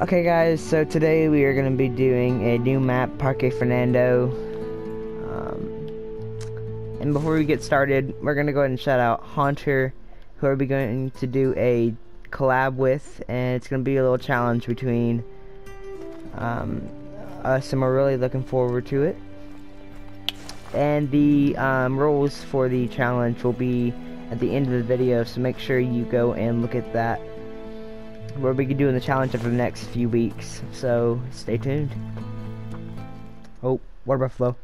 Okay guys, so today we are going to be doing a new map, Parque Fernando. Um, and before we get started, we're going to go ahead and shout out Haunter, who are we going to do a collab with, and it's going to be a little challenge between um, us, and we're really looking forward to it. And the um, rules for the challenge will be at the end of the video, so make sure you go and look at that where we can do in the challenge over the next few weeks. So stay tuned. Oh, water buffalo.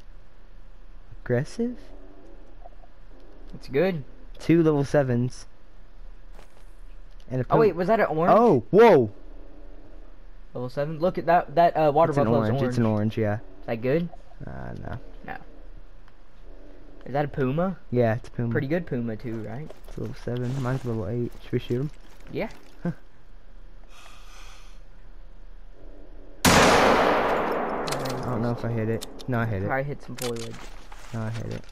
Aggressive? It's good. Two level sevens. And a Oh wait, was that an orange? Oh, whoa! Level seven. Look at that. That uh, water It's an buffalo's orange. orange. It's an orange, yeah. Is that good? Uh, no. Is that a puma? Yeah, it's a puma. Pretty good puma too, right? It's level seven. Mine's level eight. Should we shoot him? Yeah. I don't know if I hit it. No, I hit it. Probably hit some foliage. No, I hit it.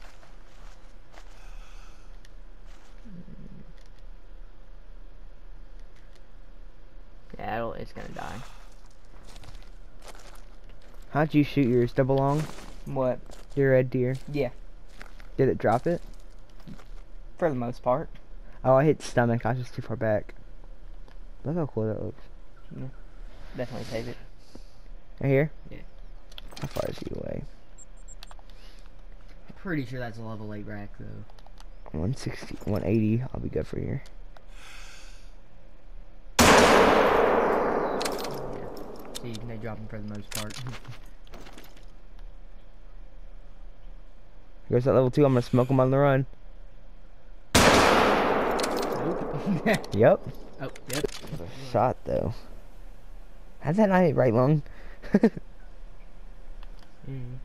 Yeah, it'll, it's gonna die. How'd you shoot yours? Double long? What? Your red deer? Yeah. Did it drop it? For the most part. Oh, I hit stomach. I was just too far back. Look how cool that looks. Definitely save it. Right here? Yeah. How far is he away? Pretty sure that's a level eight rack though. 160, 180. I'll be good for here. See, they drop them for the most part. Goes that level two. I'm gonna smoke him on the run. Yep. oh, yep. Shot though. How'd that not hit right lung? Mm.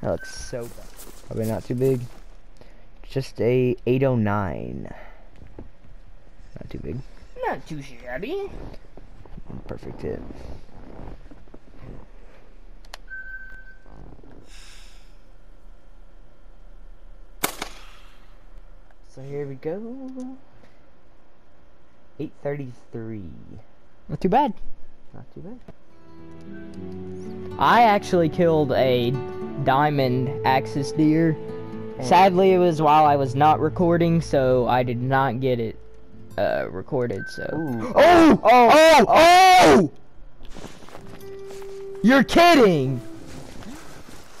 That looks so bad. Probably not too big. Just a 809. Not too big. Not too shabby. Perfect hit. So here we go. 833. Not too bad. Not too bad. I actually killed a diamond axis deer. Sadly, it was while I was not recording, so I did not get it uh, recorded. So. Ooh. Oh! Oh! Oh! You're kidding!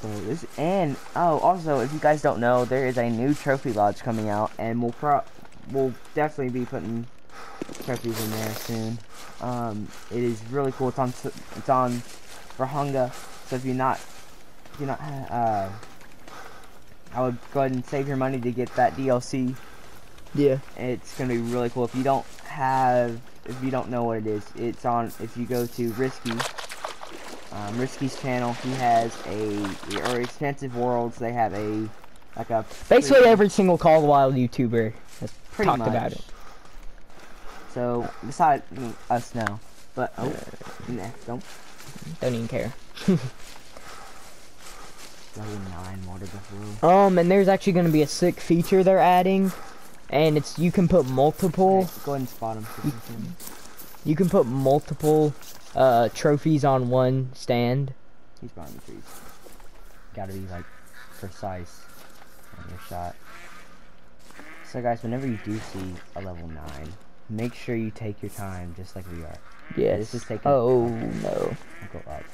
So this and oh also if you guys don't know there is a new trophy lodge coming out and we'll pro we'll definitely be putting trophies in there soon. Um, it is really cool. It's on it's on Rahunga. So if you're not if you're not uh, I would go ahead and save your money to get that DLC. Yeah. It's gonna be really cool. If you don't have if you don't know what it is, it's on if you go to Risky um, Risky's channel, he has a or Expansive Worlds. They have a like a Basically, free- every single Call of the Wild YouTuber has pretty talked much. about it. So besides mm, us now, but oh, nah, don't Don't even care. level nine water buffalo. Um, and there's actually going to be a sick feature they're adding, and it's you can put multiple. Alright, go ahead and spot him. You- You can put multiple uh, trophies on one stand. He's behind the trees. Gotta be like precise on your shot. So guys, whenever you do see a level nine, make sure you take your time, just like we are. Yes. This is taking. Oh no. Go up.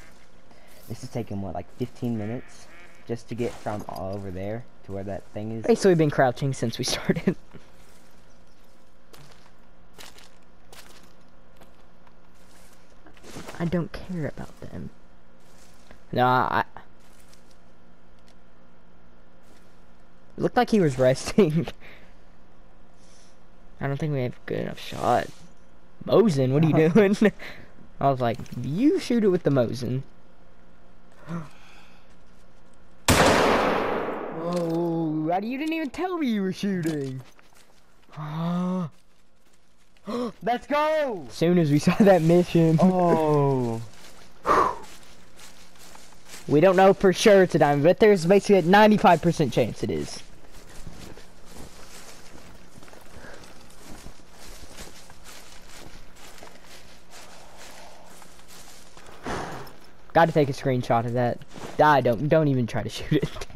This is taking what, like 15 minutes, just to get from all over there to where that thing is. Hey, so we've been crouching since we started. I don't care about them. No, I. It looked like he was resting. I don't think we have a good enough shot. Mosin, what are you doing? I was like, you shoot it with the Mosin. Oh, you didn't even tell me you were shooting. Let's go! As soon as we saw that mission, Oh. we don't know for sure it's a diamond, but there's basically a 95% chance it is. Got to take a screenshot of that. Die! Don't don't even try to shoot it.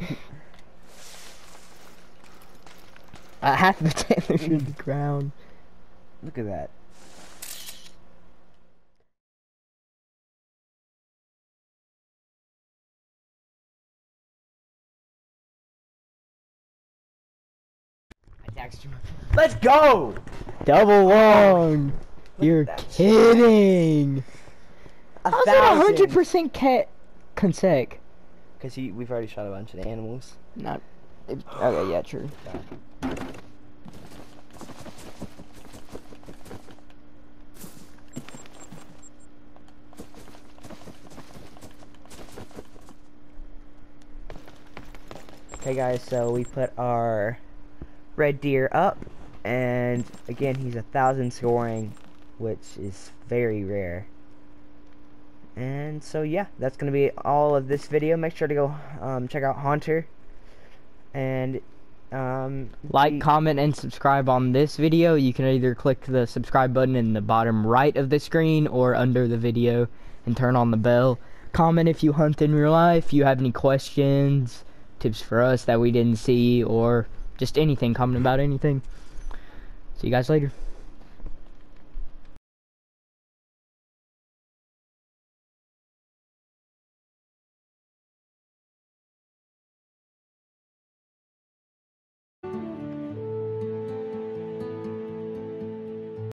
uh, half the tailors in the ground. Look at that. Let's go! Double long. You're kidding. A it hundred percent cat consec? Because we've already shot a bunch of the animals. Not. It, okay, yeah, true. Okay guys, so we put our red deer up and again he's a thousand scoring which is very rare. And so yeah, that's gonna be all of this video. Make sure to go um, check out Haunter and um, Like, comment, and subscribe on this video. You can either click the subscribe button in the bottom right of the screen or under the video and turn on the bell. Comment if you hunt in real life, you have any questions, tips for us that we didn't see, or just anything, comment about anything. See you guys later.